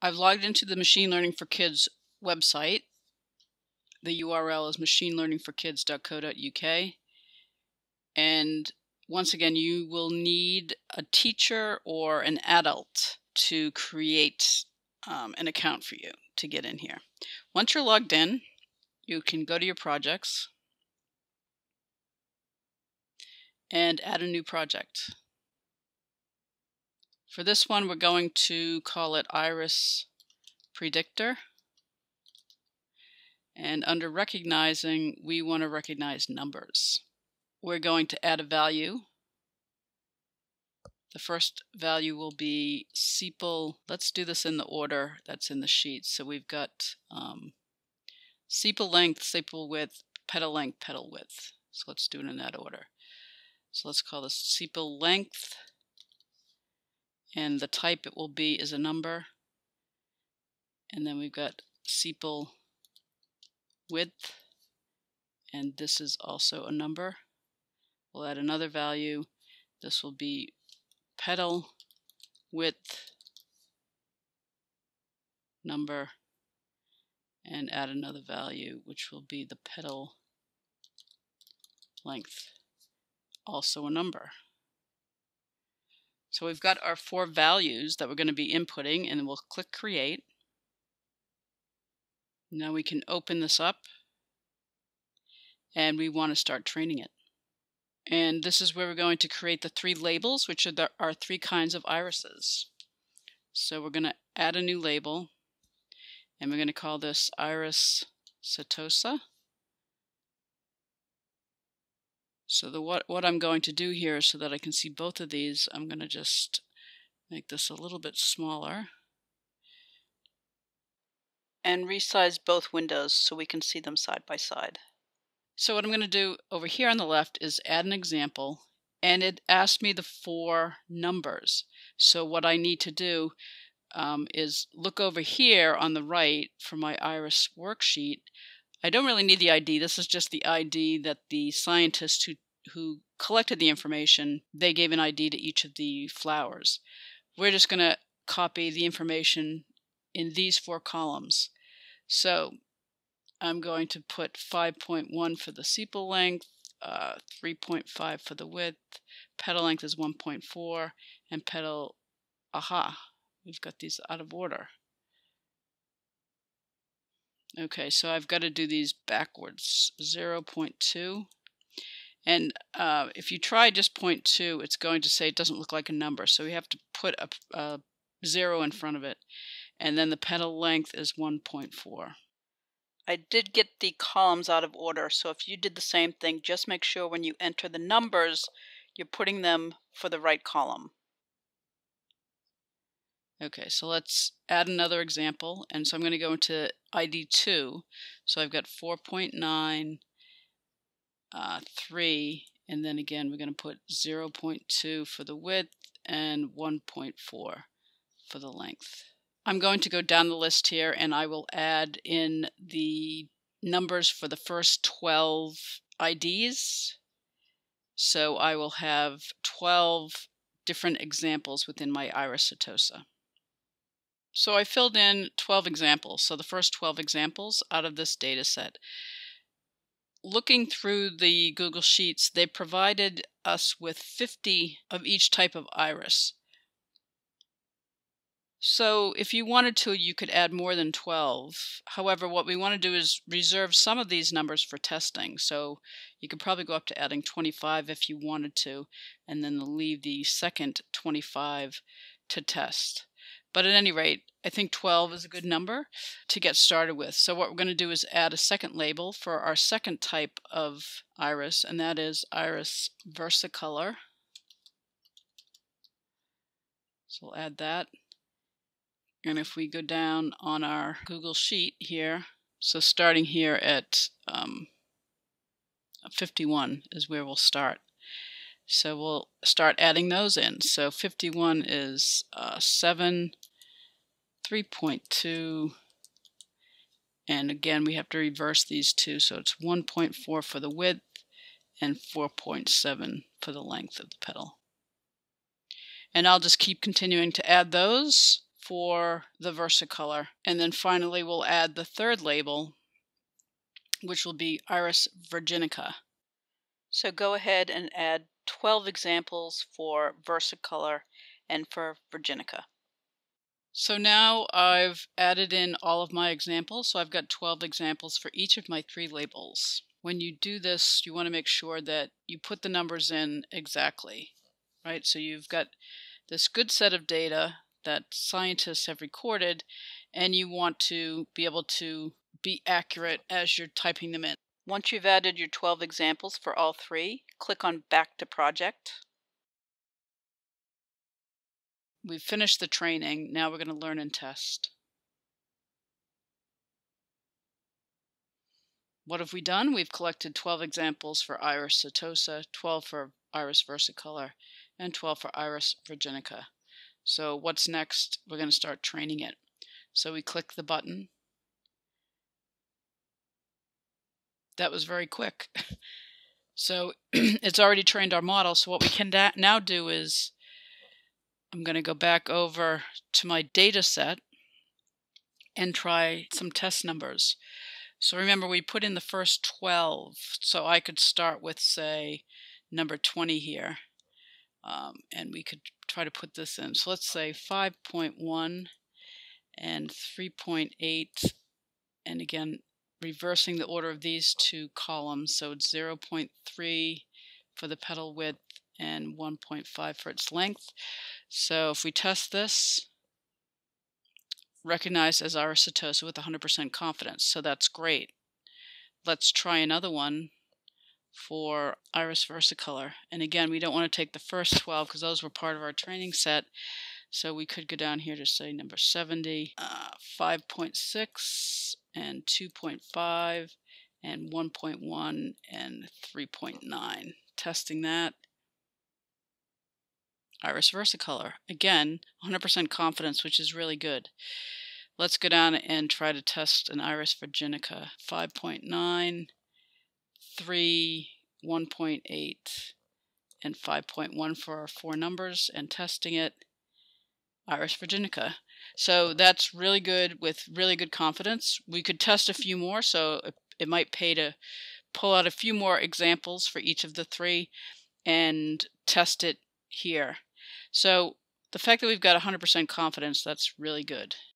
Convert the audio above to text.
I've logged into the Machine Learning for Kids website. The URL is machinelearningforkids.co.uk. And once again, you will need a teacher or an adult to create um, an account for you to get in here. Once you're logged in, you can go to your projects and add a new project. For this one, we're going to call it Iris Predictor. And under recognizing, we want to recognize numbers. We're going to add a value. The first value will be sepal. Let's do this in the order that's in the sheet. So we've got um, sepal length, sepal width, petal length, petal width. So let's do it in that order. So let's call this sepal length and the type it will be is a number. And then we've got sepal width and this is also a number. We'll add another value. This will be petal width number and add another value which will be the petal length also a number so we've got our four values that we're going to be inputting and we'll click create. Now we can open this up and we want to start training it. And this is where we're going to create the three labels, which are the, our three kinds of irises. So we're going to add a new label and we're going to call this iris setosa. So the what, what I'm going to do here so that I can see both of these, I'm going to just make this a little bit smaller and resize both windows so we can see them side by side. So what I'm going to do over here on the left is add an example and it asked me the four numbers. So what I need to do um, is look over here on the right for my iris worksheet I don't really need the ID. This is just the ID that the scientists who who collected the information, they gave an ID to each of the flowers. We're just going to copy the information in these four columns. So I'm going to put 5.1 for the sepal length, uh, 3.5 for the width, petal length is 1.4, and petal, aha, we've got these out of order. Okay, so I've got to do these backwards. 0 0.2. And uh, if you try just 0.2, it's going to say it doesn't look like a number. So we have to put a, a 0 in front of it. And then the petal length is 1.4. I did get the columns out of order, so if you did the same thing, just make sure when you enter the numbers, you're putting them for the right column. Okay, so let's add another example. And so I'm going to go into ID2. So I've got 4.9, uh, 3, and then again we're going to put 0.2 for the width and 1.4 for the length. I'm going to go down the list here and I will add in the numbers for the first 12 IDs. So I will have 12 different examples within my iris setosa. So I filled in 12 examples, so the first 12 examples out of this data set. Looking through the Google Sheets, they provided us with 50 of each type of iris. So if you wanted to, you could add more than 12. However, what we want to do is reserve some of these numbers for testing. So you could probably go up to adding 25 if you wanted to, and then leave the second 25 to test. But at any rate, I think 12 is a good number to get started with. So what we're going to do is add a second label for our second type of iris, and that is iris versicolor. So we'll add that. And if we go down on our Google Sheet here, so starting here at um, 51 is where we'll start. So we'll start adding those in. So 51 is uh, 7, 3.2, and again we have to reverse these two. So it's 1.4 for the width and 4.7 for the length of the petal. And I'll just keep continuing to add those for the versicolor. And then finally we'll add the third label, which will be Iris virginica. So go ahead and add 12 examples for versicolor and for virginica. So now I've added in all of my examples. So I've got 12 examples for each of my three labels. When you do this, you want to make sure that you put the numbers in exactly, right? So you've got this good set of data that scientists have recorded, and you want to be able to be accurate as you're typing them in. Once you've added your 12 examples for all three, click on Back to Project. We've finished the training, now we're going to learn and test. What have we done? We've collected 12 examples for Iris setosa, 12 for Iris versicolor, and 12 for Iris virginica. So what's next? We're going to start training it. So we click the button that was very quick. so it's already trained our model. So what we can now do is I'm going to go back over to my data set and try some test numbers. So remember we put in the first 12. So I could start with say number 20 here. Um, and we could try to put this in. So let's say 5.1 and 3.8 and again reversing the order of these two columns. So it's 0.3 for the petal width and 1.5 for its length. So if we test this, recognized as Iris setosa with 100% confidence. So that's great. Let's try another one for Iris versicolor. And again, we don't want to take the first 12 because those were part of our training set. So we could go down here to say number 70, uh, 5.6, and 2.5 and 1.1 and 3.9. Testing that. Iris versicolor. Again, 100% confidence, which is really good. Let's go down and try to test an Iris virginica. 5.9, 3, 1.8, and 5.1 for our four numbers and testing it. Iris virginica. So that's really good with really good confidence. We could test a few more, so it, it might pay to pull out a few more examples for each of the three and test it here. So the fact that we've got 100% confidence, that's really good.